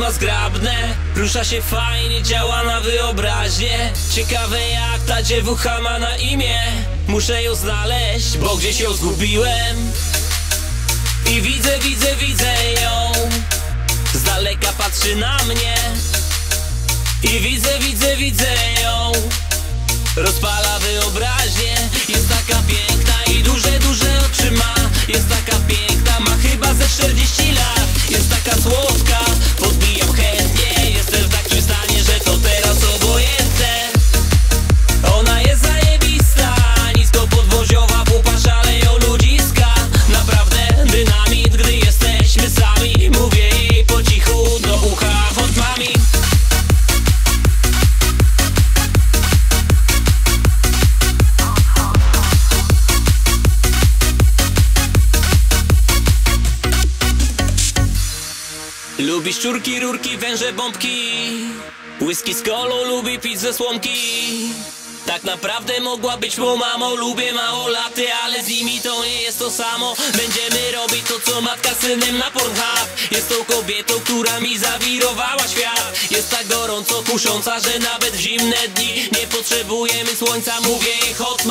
ma zgrabne. Rusza się fajnie, działa na wyobraźnię. Ciekawe jak ta dziewucha ma na imię. Muszę ją znaleźć, bo gdzieś ją zgubiłem. I widzę, widzę, widzę ją. Z daleka patrzy na mnie. I widzę, widzę, widzę ją. Rozpala wyobraźnię Lubi szczurki, rurki, węże, bombki. Whisky z kolą, lubi pić ze słomki. Tak naprawdę mogła być mą mamą Lubię małolaty, ale z nimi to nie jest to samo. Będziemy robić to co matka z synem na Pornhub. Jest tą kobietą, która mi zawirowała świat. Jest tak gorąco kusząca, że nawet w zimne dni Nie potrzebujemy słońca, mówię jej hot